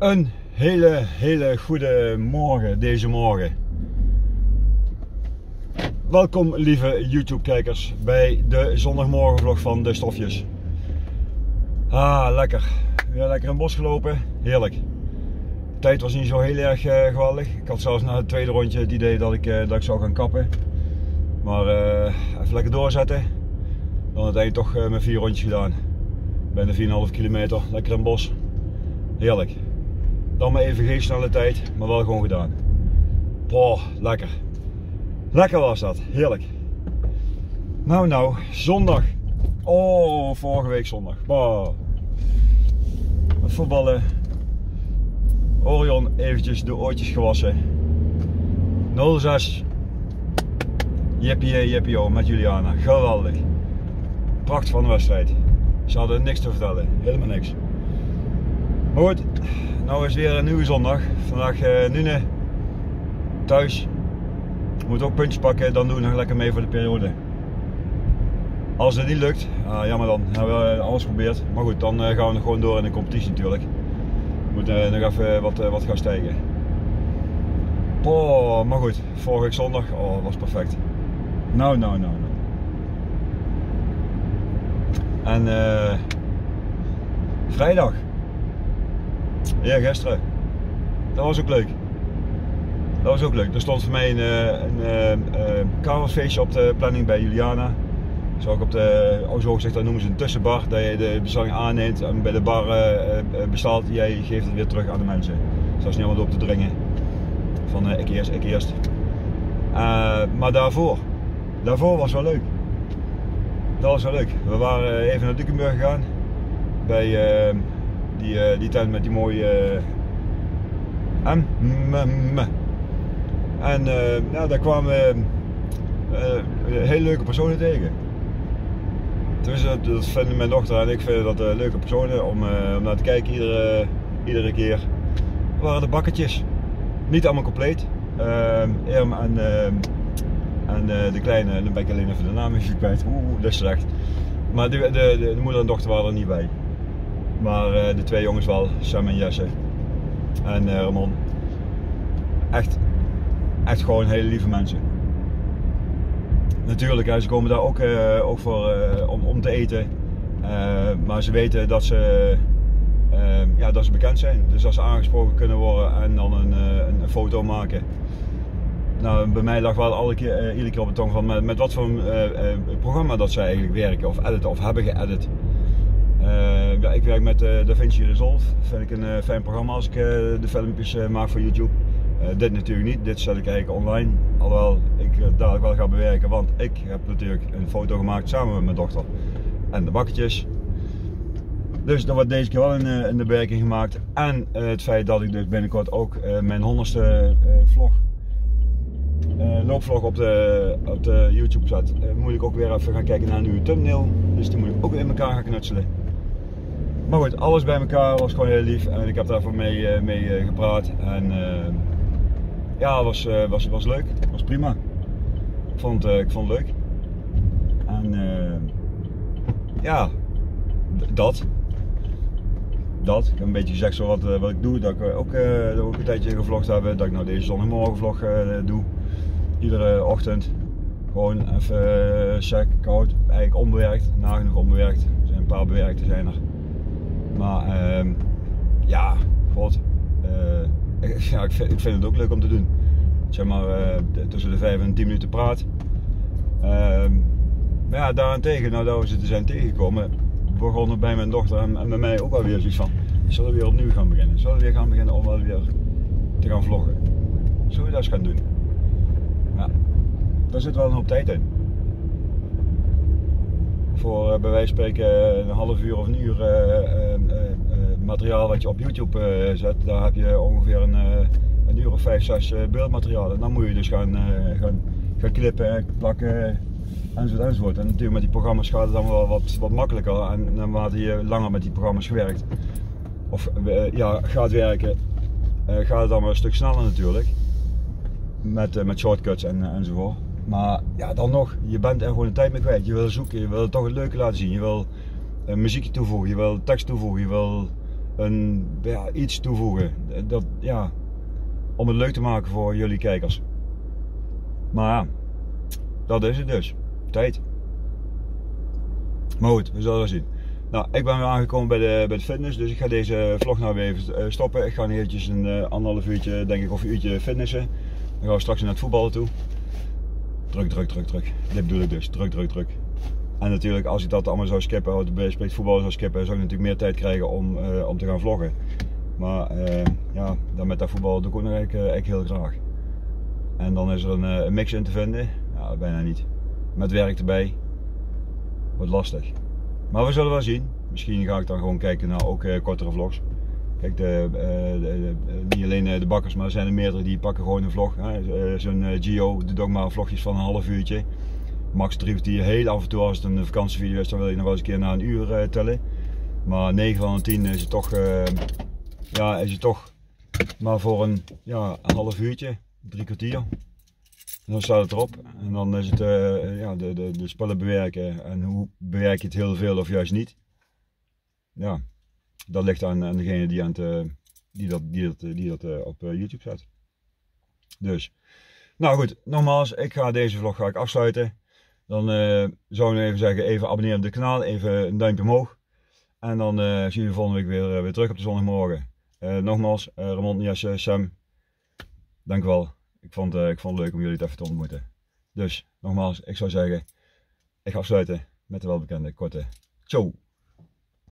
Een hele, hele goede morgen deze morgen. Welkom lieve YouTube kijkers bij de zondagmorgenvlog van de stofjes. Ah, lekker. Weer lekker in het bos gelopen. Heerlijk. Tijd was niet zo heel erg uh, geweldig. Ik had zelfs na het tweede rondje het idee dat ik, uh, dat ik zou gaan kappen. Maar uh, even lekker doorzetten. Dan uiteindelijk toch mijn vier rondjes gedaan. Bijna 4,5 kilometer. Lekker in het bos. Heerlijk. Dan maar even geen snelle tijd, maar wel gewoon gedaan. Boah, lekker. Lekker was dat, heerlijk. Nou nou, zondag. Oh, vorige week zondag. Boah. Voetballen. Orion eventjes de oortjes gewassen. 06. Jippie jippie met Juliana. Geweldig. Pracht van de wedstrijd. Ze hadden niks te vertellen. Helemaal niks. Maar goed, nou is weer een nieuwe zondag. Vandaag uh, Nune thuis. Moet ook puntjes pakken, dan doen we nog lekker mee voor de periode. Als het niet lukt, uh, jammer dan, hebben we alles geprobeerd. Maar goed, dan uh, gaan we nog gewoon door in de competitie natuurlijk. We moeten nog even wat, wat gaan stijgen. Oh, maar goed, vorige week zondag, oh, was perfect. Nou, nou, nou, nou. En vrijdag ja, gisteren. Dat was ook leuk. Dat was ook leuk. Er stond voor mij een, eh, een, een, uh, op de planning bij Juliana. Zo ook op de, oh, zo gezegd, dat noemen ze een tussenbar. Dat je de bestelling aanneemt en bij de bar bestaat. Jij geeft het weer terug aan de mensen. Niet allemaal op te dringen. Van ik eerst, ik eerst. maar daarvoor, daarvoor was wel leuk. Dat was wel leuk. We waren even naar Dukenburg gegaan. Bij die, uh, die tent met die mooie uh. En uh, nou, daar kwamen hele leuke personen tegen. Dus dat, vinden mijn dochter en ik vinden dat leuke personen om, om naar te kijken iedere, iedere keer. Dat waren de bakketjes. Niet allemaal compleet. Erm en, en de kleine, dan ben ik alleen even de naam even kwijt. Oeh, dat is slecht. Maar de, de, de moeder en dochter waren er niet bij. Maar uh, de twee jongens wel, Sam en Jesse. En uh, Ramon. Echt, echt gewoon hele lieve mensen. Natuurlijk, ze komen daar ook, uh, voor om, om te eten. maar ze weten dat ze, ja, dat ze bekend zijn. Dus als ze aangesproken kunnen worden en dan een, een, foto maken. Nou, bij mij lag wel alle keer, iedere keer op de tong van met, met wat voor programma dat zij eigenlijk werken of editen of hebben geëdit. Uh, ja, ik werk met uh, DaVinci Resolve. Vind ik een uh, fijn programma als ik de filmpjes maak voor YouTube. dit natuurlijk niet, dit zet ik eigenlijk online. Alhoewel ik dadelijk wel ga bewerken, want ik heb natuurlijk een foto gemaakt samen met mijn dochter. En de bakketjes. Dus dat wordt deze keer wel in, de bewerking gemaakt. En het feit dat ik dus binnenkort ook mijn honderdste vlog, loopvlog op de, op de YouTube zet. moet ik ook weer even gaan kijken naar een nieuwe thumbnail. Dus die moet ik ook weer in elkaar gaan knutselen. Maar goed, alles bij elkaar was gewoon heel lief en ik heb daarvoor mee, uh, mee uh, gepraat. En uh, ja, was, was, was leuk, was prima. Ik vond, ik vond het leuk. En ja, dat. Dat. Ik heb een beetje gezegd zo wat, wat ik doe. Dat ik ook, dat een tijdje gevlogd heb. Dat ik nou deze zondagmorgenvlog doe. Iedere ochtend. Gewoon even sec, koud. Eigenlijk onbewerkt. Nagenoeg onbewerkt. Er zijn een paar bewerkte zijn er. Maar uh, ja, god. Uh, ja, ik, vind, ik vind het ook leuk om te doen. Zeg maar uh, tussen de 5 en 10 minuten praat. Uh, maar ja, daarentegen, nadat we ze te zijn tegengekomen, begonnen bij mijn dochter en, en bij mij ook alweer zoiets van: zullen we weer opnieuw gaan beginnen? Zullen we weer gaan beginnen om wel weer te gaan vloggen? Zullen we dat gaan doen? Ja, daar zit wel een hoop tijd in voor eh, bij wijze van spreken een half uur of een uur eh, eh, materiaal wat je op YouTube zet, daar heb je ongeveer een, een uur of vijf, zes beeldmateriaal. En dan moet je dus gaan, gaan, gaan klippen, plakken enzovoort, enzovoort. En natuurlijk met die programma's gaat het dan wel wat, wat makkelijker. En naarmate je langer met die programma's gewerkt, of ja, gaat werken, gaat het dan wel een stuk sneller natuurlijk. Met, met shortcuts en, enzovoort. Maar ja, dan nog, je bent er gewoon een tijd mee kwijt. Je wil zoeken, je wil toch het leuke laten zien. Je wil uh, muziek toevoegen, je wil tekst toevoegen, je wil een, ja, iets toevoegen. Dat, ja, om het leuk te maken voor jullie kijkers. Maar ja, dat is het dus. Tijd. Maar goed, we zullen zien. Nou, ik ben weer aangekomen bij de, bij de fitness, dus ik ga deze vlog nou weer even eh, stoppen. Ik ga eventjes een uh, anderhalf uurtje, denk ik, of een uurtje fitnessen. Dan gaan we straks naar het voetballen toe. Druk, druk, druk, druk. Dit bedoel ik dus. Druk, druk, druk. En natuurlijk, als ik dat allemaal zou skippen, de spreekt voetbal zou skippen, zou ik natuurlijk meer tijd krijgen om, uh, om te gaan vloggen. Maar uh, ja, dan met dat voetbal doe ik ook nog uh, heel graag. En dan is er een, een, mix in te vinden. Nou, bijna niet. Met werk erbij. Wordt lastig. Maar we zullen wel zien. Misschien ga ik dan gewoon kijken naar ook kortere vlogs. Kijk, de, de, de, niet alleen de bakkers, maar er zijn er meerdere die pakken gewoon een vlog. Zo'n Gio doet ook maar vlogjes van een half uurtje. Max drie die heel af en toe als het een vakantievideo is, dan wil je nog wel eens een keer na een uur tellen. Maar 9 van de 10 is het toch, ja, is het toch maar voor een, ja, een half uurtje, drie kwartier. Dan staat het erop en dan is het ja, de, de, de spullen bewerken en hoe bewerk je het heel veel of juist niet. Ja, dat ligt aan, aan degene die, aan het, die dat, die dat, die dat op YouTube zet. Dus, nou goed, nogmaals, ik ga deze vlog ga ik afsluiten. Dan zou ik even zeggen, even abonneren op het kanaal, even een duimpje omhoog. En dan zien we volgende week weer, weer terug op de zondagmorgen. nogmaals, Ramon, Nias, Sam, dank wel. Ik vond, ik vond het leuk om jullie het even te ontmoeten. Dus, nogmaals, ik zou zeggen, ik ga afsluiten met de welbekende korte ciao.